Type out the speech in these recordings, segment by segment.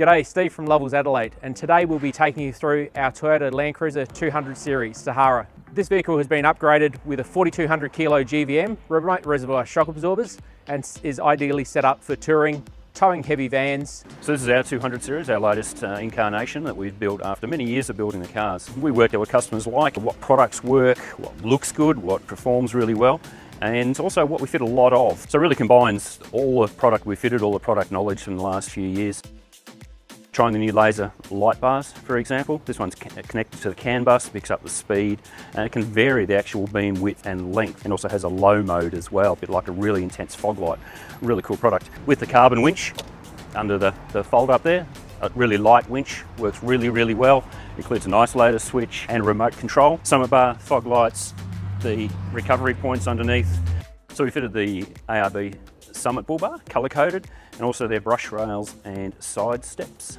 G'day, Steve from Lovells Adelaide, and today we'll be taking you through our Toyota Land Cruiser 200 Series Sahara. This vehicle has been upgraded with a 4200 kilo GVM, remote reservoir shock absorbers, and is ideally set up for touring, towing heavy vans. So this is our 200 series, our latest uh, incarnation that we've built after many years of building the cars. We worked out what customers like, what products work, what looks good, what performs really well, and also what we fit a lot of. So it really combines all the product we fitted, all the product knowledge from the last few years. Trying the new Lazer light bars, for example. This one's uh, connected to the CAN bus, picks up the speed, and it can vary the actual beam width and length, and also has a low mode as well, a bit like a really intense fog light. Really cool product. With the carbon winch under the, the fold up there, a really light winch, works really, really well. Includes an isolator switch and remote control. Summit bar, fog lights, the recovery points underneath. So we fitted the ARB Summit bull bar, colour coded, and also their brush rails and side steps.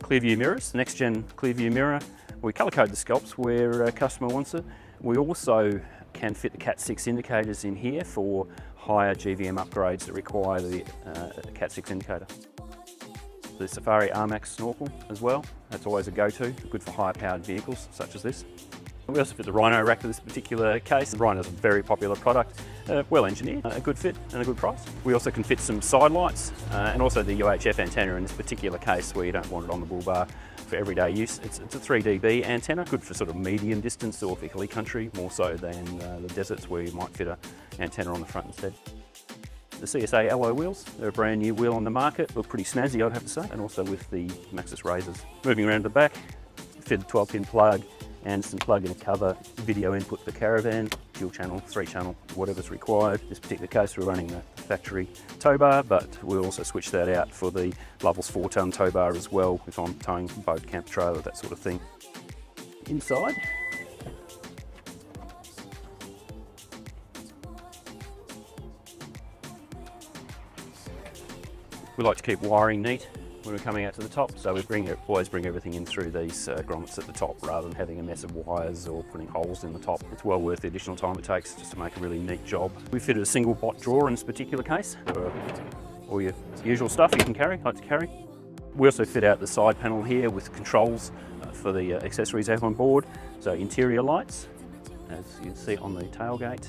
Clear view mirrors, next gen clear view mirror. We colour code the scalps where a customer wants it. We also can fit the Cat 6 indicators in here for higher GVM upgrades that require the uh, Cat 6 indicator. The Safari ARMAX snorkel as well, that's always a go-to, good for higher powered vehicles such as this. We also fit the Rhino rack for this particular case. Rhino is a very popular product, uh, well engineered, a good fit and a good price. We also can fit some side lights uh, and also the UHF antenna in this particular case where you don't want it on the bull bar for everyday use. It's, it's a 3dB antenna, good for sort of medium distance or for hilly country, more so than uh, the deserts where you might fit an antenna on the front instead. The CSA alloy wheels, they're a brand new wheel on the market, look pretty snazzy I'd have to say, and also with the Maxxis Razers. Moving around the back, fit a 12 pin plug, Anderson plug-in cover, video input for caravan, dual channel, three channel, whatever's required. This particular case we're running the factory tow bar, but we'll also switch that out for the Lovells 4 tonne tow bar as well if I'm towing boat, camp trailer, that sort of thing. Inside, we like to keep wiring neat when we're coming out to the top. So we bring it, always bring everything in through these uh, grommets at the top rather than having a mess of wires or putting holes in the top. It's well worth the additional time it takes just to make a really neat job. We fitted a single bot drawer in this particular case. All your usual stuff you can carry, like to carry. We also fit out the side panel here with controls uh, for the uh, accessories out on board. So interior lights, as you can see on the tailgate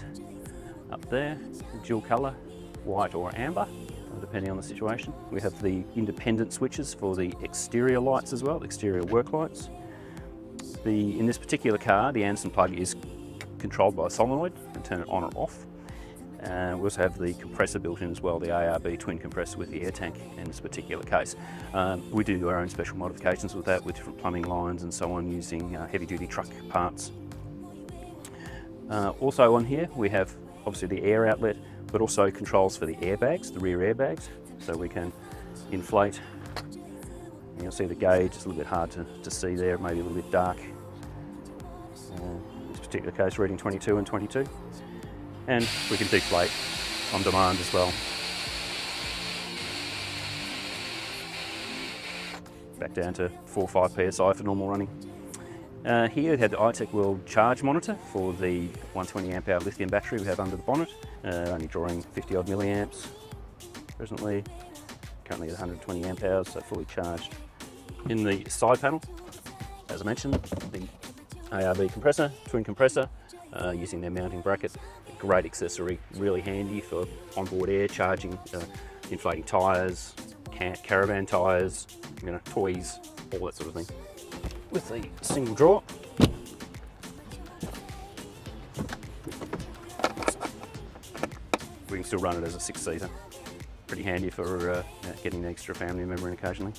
up there, dual colour, white or amber depending on the situation. We have the independent switches for the exterior lights as well, exterior work lights. The, in this particular car, the Anderson plug is controlled by a solenoid and turn it on or off. We also have the compressor built in as well, the ARB twin compressor with the air tank in this particular case. Um, we do our own special modifications with that with different plumbing lines and so on using uh, heavy duty truck parts. Uh, also on here we have obviously the air outlet but also controls for the airbags, the rear airbags, so we can inflate. You'll see the gauge, it's a little bit hard to, to see there, maybe a little bit dark. Uh, in this particular case, reading 22 and 22. And we can deflate on demand as well. Back down to 4 or 5 psi for normal running. Uh, here we have the iTech World charge monitor for the 120 amp hour lithium battery we have under the bonnet, uh, only drawing 50 odd milliamps presently, currently at 120 amp hours, so fully charged. In the side panel, as I mentioned, the ARB compressor, twin compressor, uh, using their mounting bracket, a great accessory, really handy for onboard air charging, uh, inflating tyres, caravan tyres, you know, toys, all that sort of thing with a single draw. We can still run it as a six-seater. Pretty handy for uh, getting an extra family member in occasionally.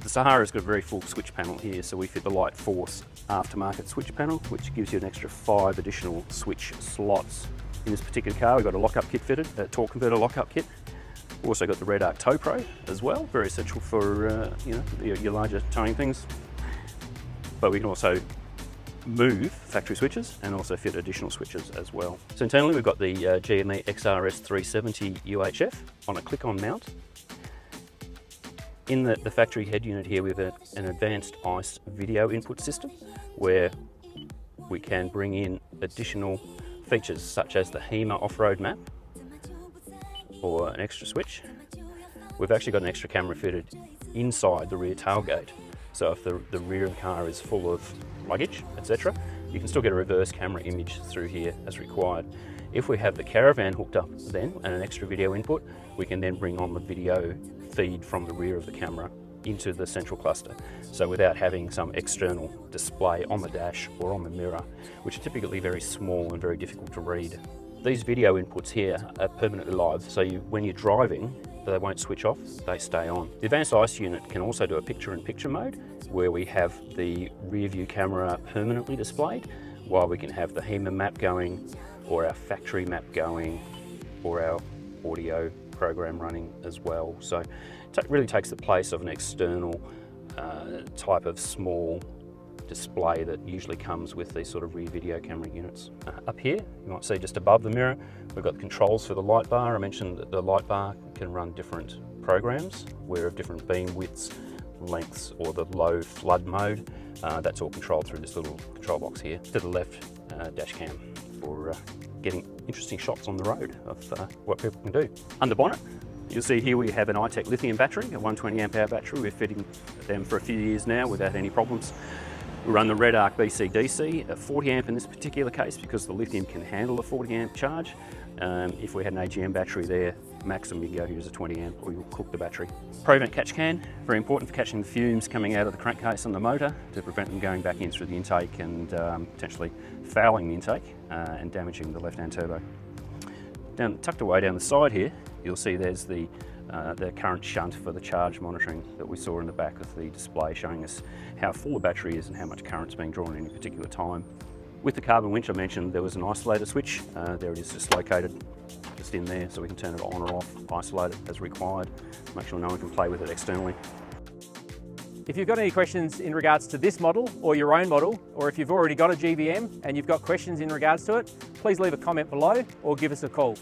The Sahara's got a very full switch panel here, so we fit the Light Force aftermarket switch panel, which gives you an extra five additional switch slots. In this particular car, we've got a lockup kit fitted, a torque converter lockup kit, also got the Red Arc Tow Pro as well, very essential for uh, you know your, your larger towing things. But we can also move factory switches and also fit additional switches as well. So internally we've got the uh, GME XRS 370 UHF on a click-on mount. In the, the, factory head unit here we have a, an advanced ICE video input system where we can bring in additional Features such as the HEMA off-road map or an extra switch. We've actually got an extra camera fitted inside the rear tailgate. So if the, the rear of the car is full of luggage, etc., you can still get a reverse camera image through here as required. If we have the caravan hooked up then and an extra video input, we can then bring on the video feed from the rear of the camera into the central cluster. So without having some external display on the dash or on the mirror, which are typically very small and very difficult to read. These video inputs here are permanently live, so you, when you're driving, they won't switch off, they stay on. The Advanced ICE unit can also do a picture-in-picture -picture mode, where we have the rear view camera permanently displayed, while we can have the HEMA map going, or our factory map going, or our audio program running as well. So it really takes the place of an external uh, type of small display that usually comes with these sort of rear video camera units. Uh, up here, you might see just above the mirror, we've got the controls for the light bar. I mentioned that the light bar can run different programs, where of different beam widths, lengths, or the low flood mode. Uh, that's all controlled through this little control box here. To the left, uh, dash cam for uh, getting interesting shots on the road of uh, what people can do. Under bonnet, You'll see here we have an iTech lithium battery, a 120 amp hour battery. We're fitting them for a few years now without any problems. We run the RedArc BC-DC, a 40 amp in this particular case because the lithium can handle a 40 amp charge. Um, if we had an AGM battery there, maximum you go here is a 20 amp or you'll cook the battery. Provent catch can, very important for catching the fumes coming out of the crankcase on the motor to prevent them going back in through the intake and um, potentially fouling the intake uh, and damaging the left-hand turbo. Down, tucked away down the side here, you'll see there's the, uh, the current shunt for the charge monitoring that we saw in the back of the display showing us how full the battery is and how much current's being drawn at any particular time. With the carbon winch I mentioned there was an isolator switch, uh, there it is just located just in there so we can turn it on or off, isolate it as required, make sure no one can play with it externally. If you've got any questions in regards to this model or your own model, or if you've already got a GVM and you've got questions in regards to it, please leave a comment below or give us a call.